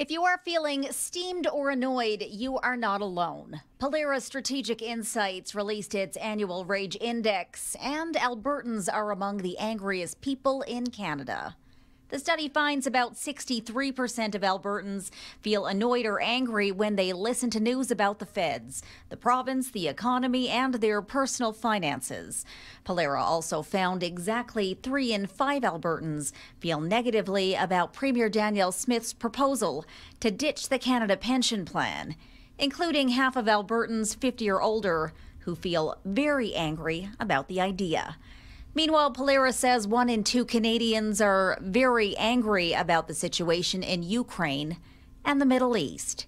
If you are feeling steamed or annoyed, you are not alone. Pollara Strategic Insights released its annual Rage Index, and Albertans are among the angriest people in Canada. The study finds about 63% of Albertans feel annoyed or angry when they listen to news about the feds, the province, the economy, and their personal finances. Pollara also found exactly three in five Albertans feel negatively about Premier Danielle Smith's proposal to ditch the Canada Pension Plan, including half of Albertans 50 or older who feel very angry about the idea. Meanwhile, Pollara says one in two Canadians are very angry about the situation in Ukraine and the Middle East.